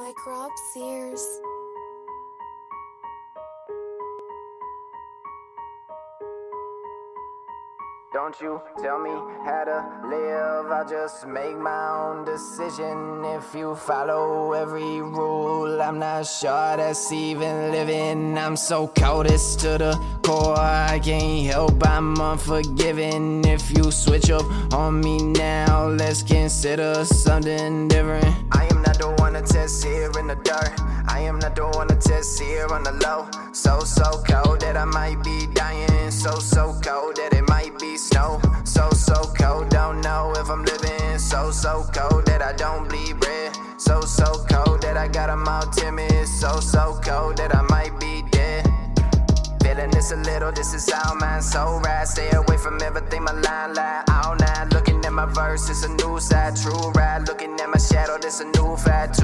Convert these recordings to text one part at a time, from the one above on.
like Rob Sears. Don't you tell me how to live, I'll just make my own decision. If you follow every rule, I'm not sure that's even living. I'm so coldest to the core, I can't help I'm unforgiving. If you switch up on me now, let's consider something different. I to test here in the dirt. I am not the one to test here on the low. So, so cold that I might be dying. So, so cold that it might be snow. So, so cold, don't know if I'm living. So, so cold that I don't bleed red. So, so cold that I got 'em all timid. So, so cold that I might be dead. Feeling this a little, this is all mine. So right, stay away from everything my line lie all night. Looking at my verse, it's a new side. True ride, looking at my shadow, this a new now.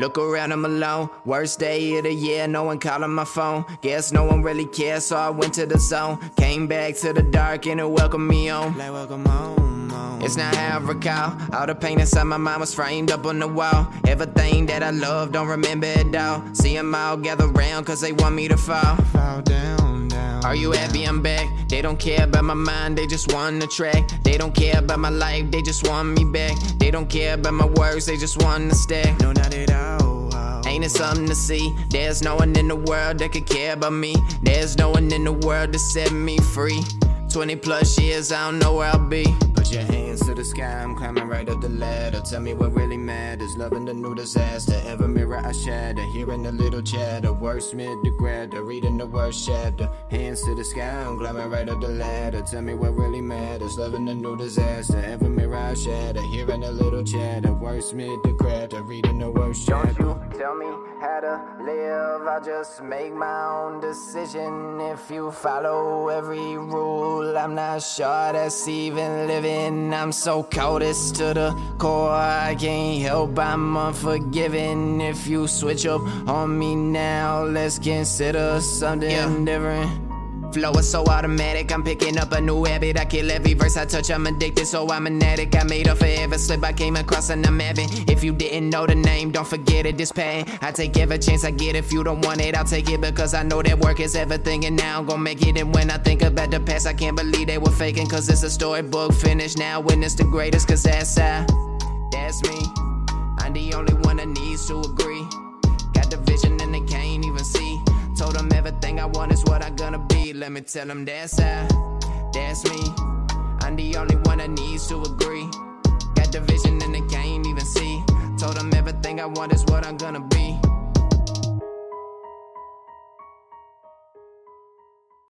Look around, I'm alone. Worst day of the year, no one calling my phone. Guess no one really cares, so I went to the zone. Came back to the dark and it welcomed me home. Like welcome home. home. It's not how I recall. All the pain inside my mind was framed up on the wall. Everything that I love, don't remember it all. See them all gather round, cause they want me to fall. Fall down, down. Are you happy I'm back? They don't care about my mind, they just want the track. They don't care about my life, they just want me back. They don't care about my words, they just want to stack. No, not at all. Oh. Ain't it something to see? There's no one in the world that could care about me. There's no one in the world to set me free. 20 plus years, I don't know where I'll be. Put your hands to the sky, I'm climbing right up the ladder. Tell me what really matters. Loving the new disaster. Every mirror I shatter. Hearing the little chatter. Wordsmith the grader. Reading the worst chapter. Hands to the sky, I'm climbing right up the ladder. Tell me what really matters. Loving the new disaster. Every mirror I shatter. Hearing the little chatter. Wordsmith the grader. Reading the worst chapter. Don't you tell me how to live. I'll just make my own decision. If you follow every rule, I'm not sure that's even living. I'm so coldest to the core, I can't help I'm unforgiving. If you switch up on me now, let's consider something different. Flow is so automatic, I'm picking up a new habit. I kill every verse I touch, I'm addicted, so I'm an addict. I made a forever slip, I came across and I'm having. If you didn't know the name, don't forget it, this pain. I take every chance I get, if you don't want it, I'll take it because I know that work is everything, and now I'm gonna make it. And when I think about the past, I can't believe they were faking, cause it's a storybook finished now. Witness the greatest, cause that's I, that's me. I'm the only one that needs to agree. Told them everything I want is what I'm gonna be. Let me tell them that's I, that's me. I'm the only one that needs to agree. Got the vision and they can't even see. Told them everything I want is what I'm gonna be.